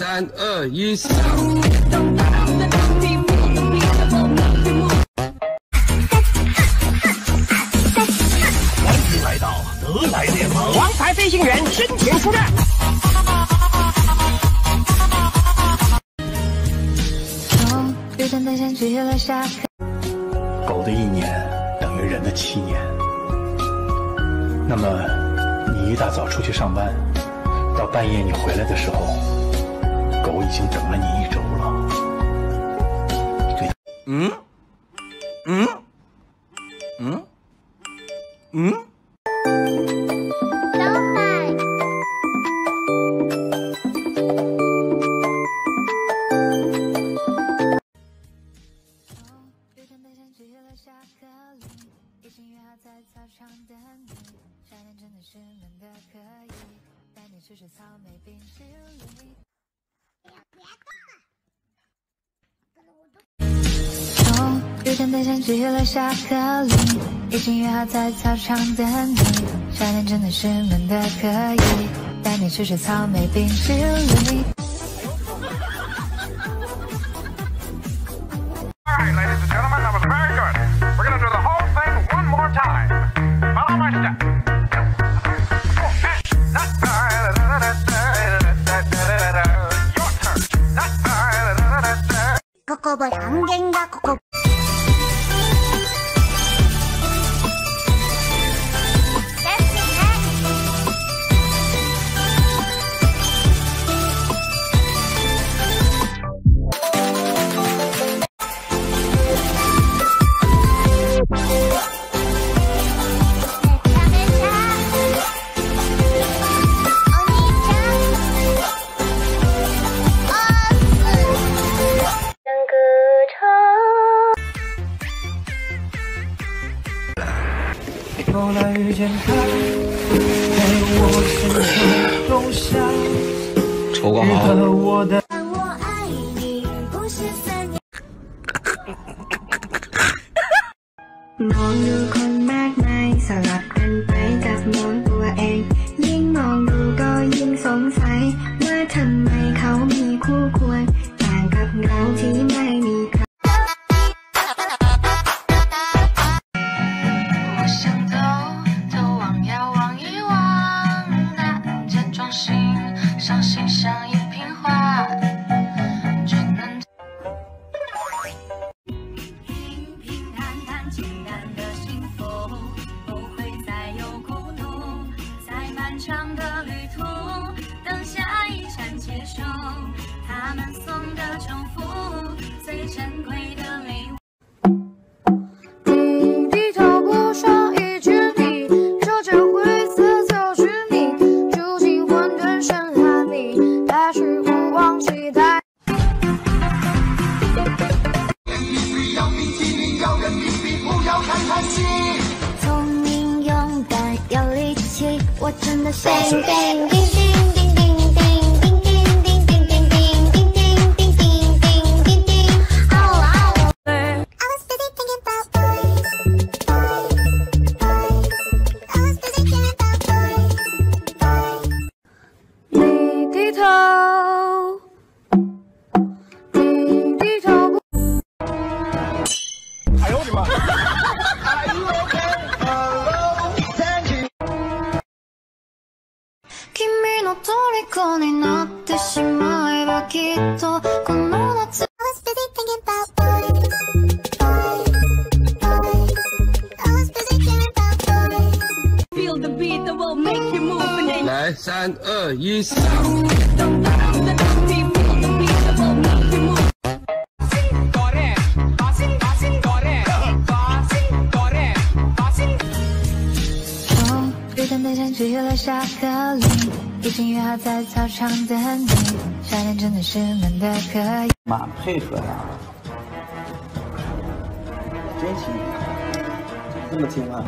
make you move. 欢迎来到德莱联盟，王牌飞行员申请出战。狗的一年等于人的七年。那么，你一大早出去上班，到半夜你回来的时候，狗已经等了你一周了。嗯。嗯。嗯。嗯。oh，你。可以，带草莓冰淇淋。从雨天的先去了下课铃，已经约好在操场等你。夏天真的是闷的可以，带你去吃草莓冰淇淋。抽我春伤心像一瓶花，只能平平淡淡、简单的幸福，不会再有孤独。在漫长的旅途，等下一站结束，他们送的祝福，最珍贵的礼物。faucet. Bang, bang. の虜になってしまえばきっとこの夏 Like sun, uh, you sound. Rhythm 的占据越来沙克林。已经约好在操场等你。夏天真的是闷的可以。蛮配合的，真行，这么听话。